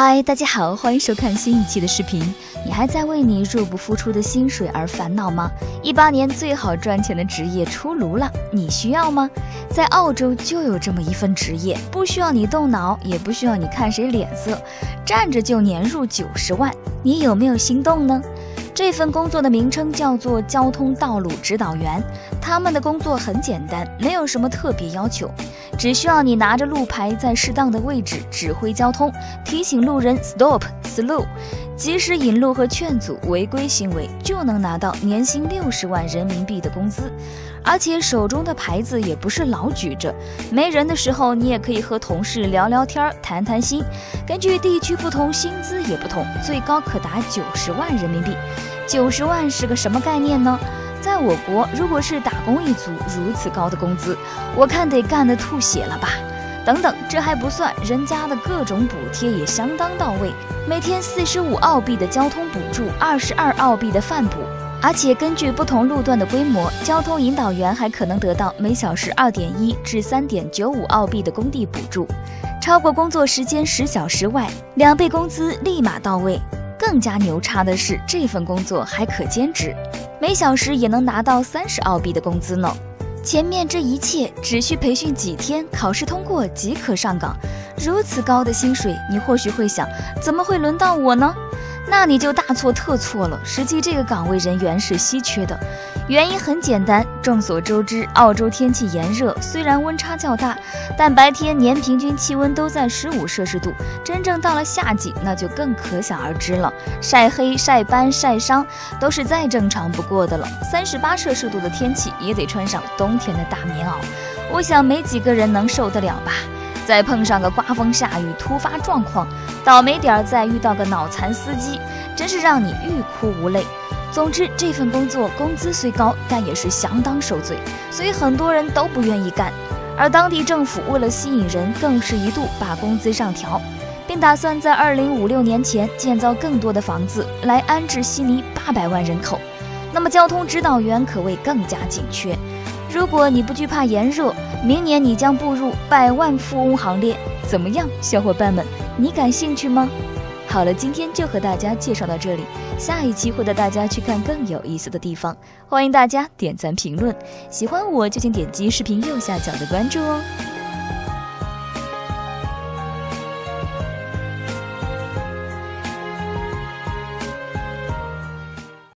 嗨，大家好，欢迎收看新一期的视频。你还在为你入不敷出的薪水而烦恼吗？一八年最好赚钱的职业出炉了，你需要吗？在澳洲就有这么一份职业，不需要你动脑，也不需要你看谁脸色，站着就年入九十万，你有没有心动呢？这份工作的名称叫做交通道路指导员，他们的工作很简单，没有什么特别要求，只需要你拿着路牌在适当的位置指挥交通，提醒路人 stop slow，及时引路和劝阻违规行为，就能拿到年薪六十万人民币的工资。而且手中的牌子也不是老举着，没人的时候你也可以和同事聊聊天、谈谈心。根据地区不同，薪资也不同，最高可达九十万人民币。九十万是个什么概念呢？在我国，如果是打工一族，如此高的工资，我看得干得吐血了吧？等等，这还不算，人家的各种补贴也相当到位，每天四十五澳币的交通补助，二十二澳币的饭补。而且根据不同路段的规模，交通引导员还可能得到每小时二点一至三点九五澳币的工地补助，超过工作时间十小时外，两倍工资立马到位。更加牛叉的是，这份工作还可兼职，每小时也能拿到三十澳币的工资呢。前面这一切只需培训几天，考试通过即可上岗，如此高的薪水，你或许会想，怎么会轮到我呢？那你就大错特错了。实际这个岗位人员是稀缺的，原因很简单。众所周知，澳洲天气炎热，虽然温差较大，但白天年平均气温都在十五摄氏度。真正到了夏季，那就更可想而知了，晒黑、晒斑、晒伤都是再正常不过的了。三十八摄氏度的天气也得穿上冬天的大棉袄，我想没几个人能受得了吧。再碰上个刮风下雨突发状况，倒霉点儿再遇到个脑残司机，真是让你欲哭无泪。总之，这份工作工资虽高，但也是相当受罪，所以很多人都不愿意干。而当地政府为了吸引人，更是一度把工资上调，并打算在二零五六年前建造更多的房子来安置悉尼八百万人口。那么，交通指导员可谓更加紧缺。如果你不惧怕炎热，明年你将步入百万富翁行列。怎么样，小伙伴们，你感兴趣吗？好了，今天就和大家介绍到这里，下一期会带大家去看更有意思的地方。欢迎大家点赞评论，喜欢我就请点击视频右下角的关注哦。